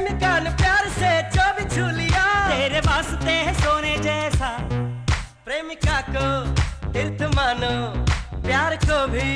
प्रेमिका ने प्यार से जो भी छू लिया। तेरे वास्ते है सोने जैसा। प्रेमिका को तीर्थ मानो प्यार को भी